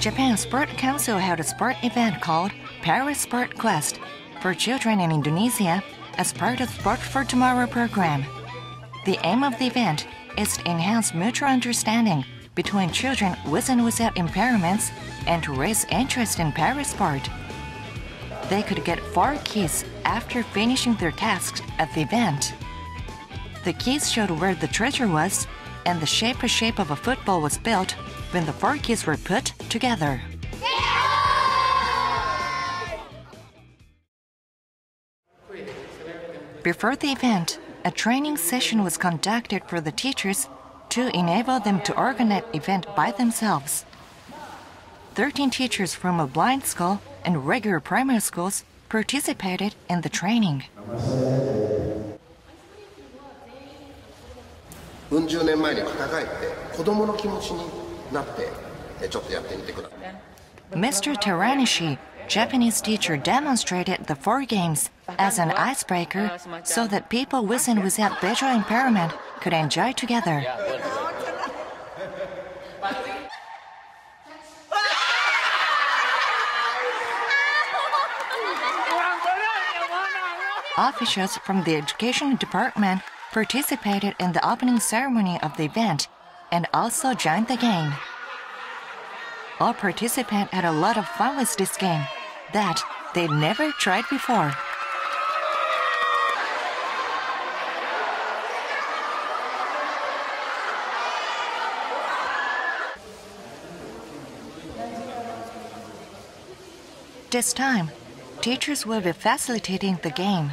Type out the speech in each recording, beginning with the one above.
Japan Sport Council held a sport event called Para Sport Quest for children in Indonesia as part of Sport for Tomorrow program. The aim of the event is to enhance mutual understanding between children with and without impairments and to raise interest in parasport. They could get four keys after finishing their tasks at the event. The keys showed where the treasure was, and the shape shape of a football was built when the four keys were put together. Before the event, a training session was conducted for the teachers to enable them to organize event by themselves. 13 teachers from a blind school and regular primary schools participated in the training. うん十年前に考えて子供の気持ちに なってえちょっとやってみてください Mr. Teranishi, Japanese teacher, demonstrated the four games as an icebreaker so that people with and without visual impairment could enjoy together. Officials from the education department participated in the opening ceremony of the event and also joined the game. All participants had a lot of fun with this game that they'd never tried before. This time, teachers will be facilitating the game.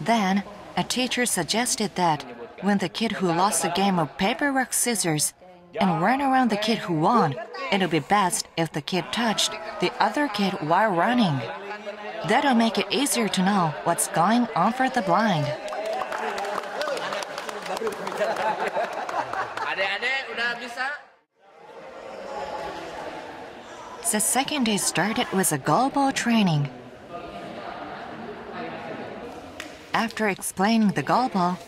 Then, a teacher suggested that when the kid who lost the game of paper, rock, scissors and ran around the kid who won, it'll be best if the kid touched the other kid while running. That'll make it easier to know what's going on for the blind. Adik-adik udah bisa? The second day started with a goalball training. After explaining the goalball,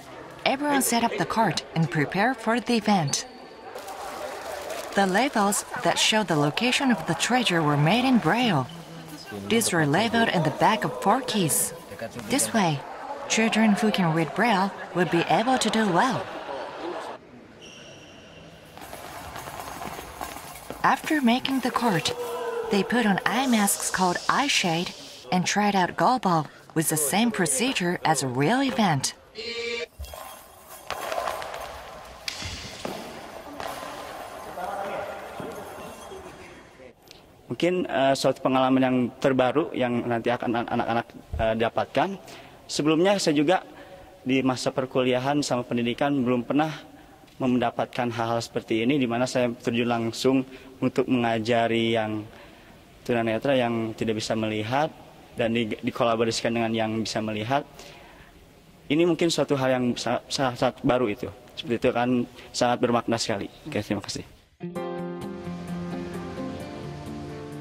everyone set up the cart and prepare for the event. The labels that show the location of the treasure were made in Braille. These were labeled in the back of four keys. This way, children who can read Braille would be able to do well. After making the cart, they put on eye masks called eye shade and tried out goalball with the same procedure as a real event. Mungkin uh, suatu pengalaman yang terbaru yang nanti akan anak-anak uh, dapatkan. Sebelumnya saya juga di masa perkuliahan sama pendidikan belum pernah mendapatkan hal-hal seperti ini di mana saya terjun langsung untuk mengajari yang tunanetra yang tidak bisa melihat dan di, dikolaborasikan dengan yang bisa melihat. Ini mungkin suatu hal yang sangat, sangat, sangat baru itu. Seperti itu kan sangat bermakna sekali. Oke, terima kasih.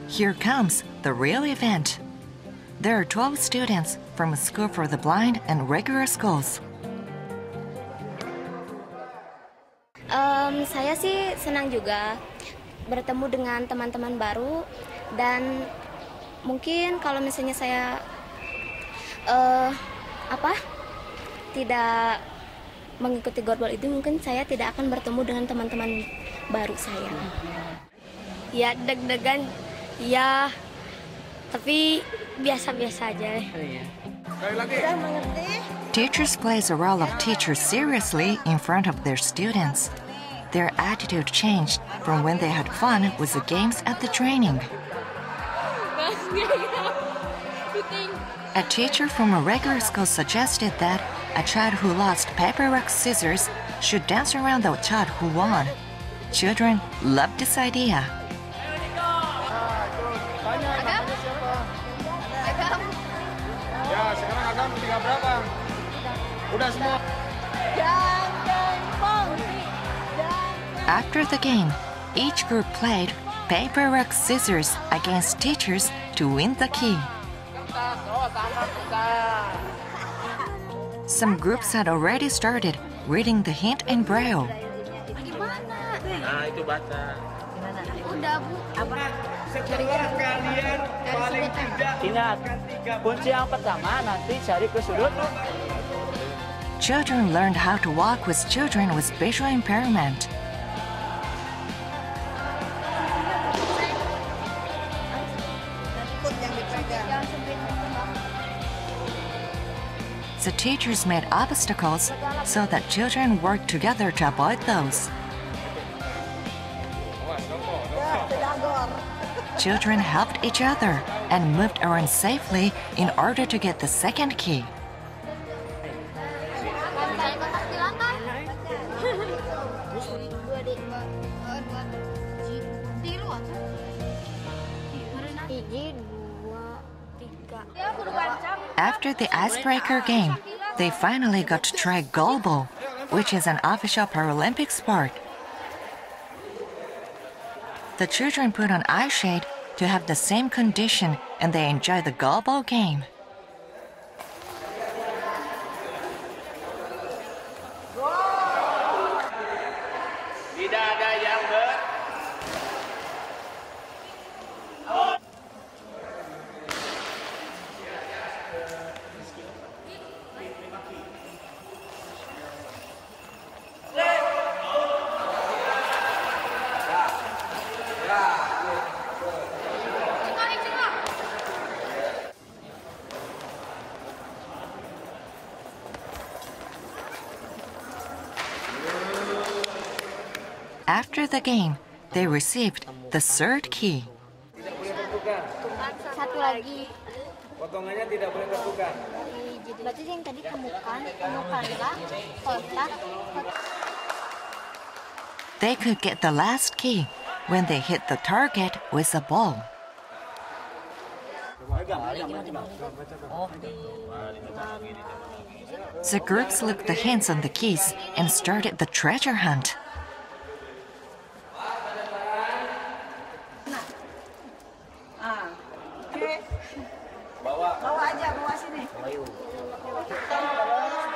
Here comes the real event. There are 12 students from a school for the blind and regular schools. Um, saya sih senang juga bertemu dengan teman-teman baru dan mungkin kalau misalnya saya uh, apa tidak mengikuti gorbal itu mungkin saya tidak akan bertemu dengan teman-teman baru saya. Ya deg-degan Ya, tapi biasa-biasa aja. Teachers plays a role of teachers seriously in front of their students. Their attitude changed from when they had fun with the games at the training. A teacher from a regular school suggested that a child who lost paper, rock, scissors should dance around the child who won. Children loved this idea. After the game, each group played paper, rock, scissors against teachers to win the key. Some groups had already started reading the hint in Braille. Ingat, kunci yang pertama nanti cari ke sudut. Children learned how to walk with children with visual impairment. The teachers made obstacles so that children worked together to avoid those. Children helped each other and moved around safely in order to get the second key. After the icebreaker game, they finally got to try goalball, which is an official Paralympic sport. The children put on eye shade to have the same condition and they enjoy the goalball game. tidak ada yang ber After the game, they received the third key. Satu lagi. potongannya tidak boleh terbuka Berarti yang tadi temukan, temukanlah kotak, kotak. They could get the last key when they hit the target with a ball. The groups looked the hints on the keys and started the treasure hunt.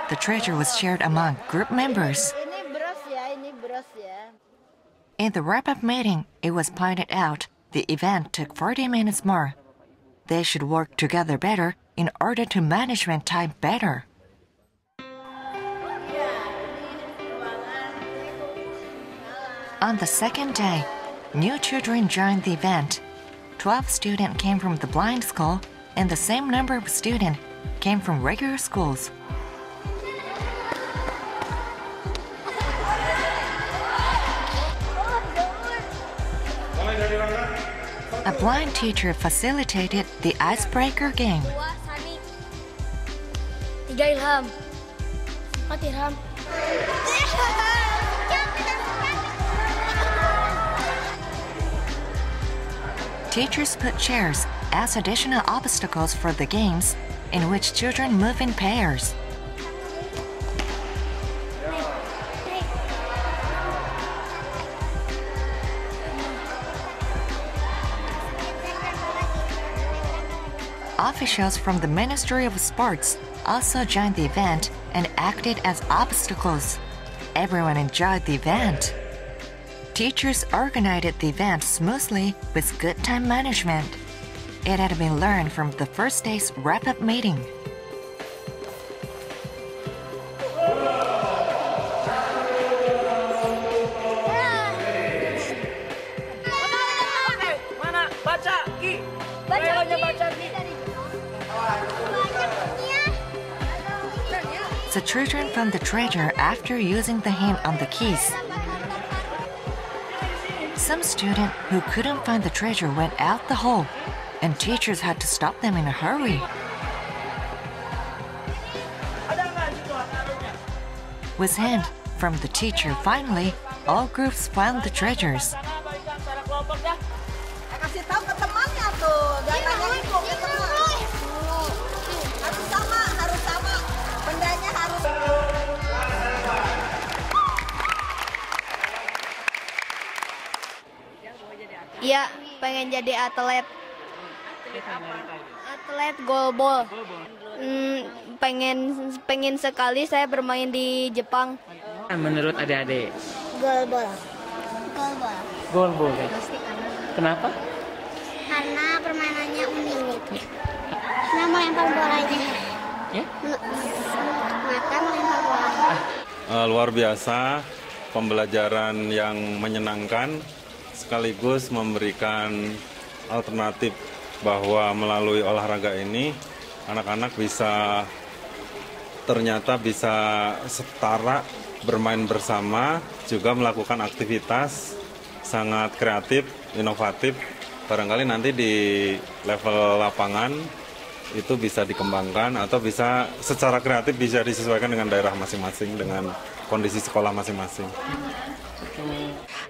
The treasure was shared among group members. In the wrap up meeting, it was pointed out the event took 40 minutes more. They should work together better in order to management time better. On the second day, new children joined the event. 12 students came from the blind school, and the same number of students came from regular schools. A blind teacher facilitated the icebreaker game. Teachers put chairs as additional obstacles for the games in which children move in pairs. Officials from the Ministry of Sports also joined the event and acted as obstacles. Everyone enjoyed the event. Teachers organized the event smoothly with good time management. It had been learned from the first day's wrap up meeting. The children found the treasure after using the hint on the keys. Some student who couldn't find the treasure went out the hole, and teachers had to stop them in a hurry. With hint from the teacher, finally, all groups found the treasures. Pengen jadi atlet. Atlet goalball. Hmm, pengen pengen sekali saya bermain di Jepang. Menurut adik-adik, Goalball. Goalball. Gol boleh. Kenapa? Karena permainannya unik gitu. Nah, melempar bolanya. Ya? Mata melempar bolanya. Eh, luar biasa, pembelajaran yang menyenangkan sekaligus memberikan alternatif bahwa melalui olahraga ini anak-anak bisa ternyata bisa setara bermain bersama juga melakukan aktivitas sangat kreatif, inovatif. Barangkali nanti di level lapangan itu bisa dikembangkan atau bisa secara kreatif bisa disesuaikan dengan daerah masing-masing dengan kondisi sekolah masing-masing.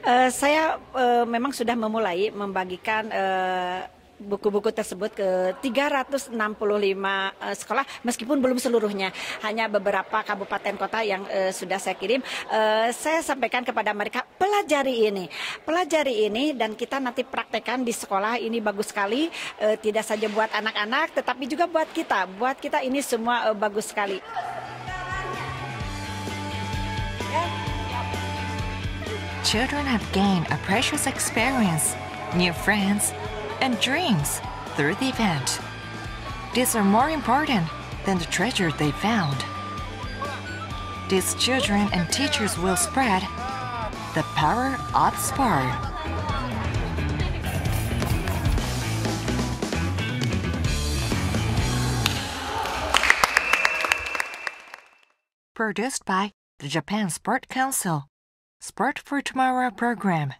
Uh, saya uh, memang sudah memulai membagikan uh, buku-buku tersebut ke 365 uh, sekolah meskipun belum seluruhnya. Hanya beberapa kabupaten kota yang uh, sudah saya kirim. Uh, saya sampaikan kepada mereka pelajari ini. Pelajari ini dan kita nanti praktekkan di sekolah. Ini bagus sekali. Uh, tidak saja buat anak-anak tetapi juga buat kita. Buat kita ini semua uh, bagus sekali Children have gained a precious experience, new friends, and dreams through the event. These are more important than the treasure they found. These children and teachers will spread the power of sport. Produced by the Japan Sport Council. Sport for Tomorrow program.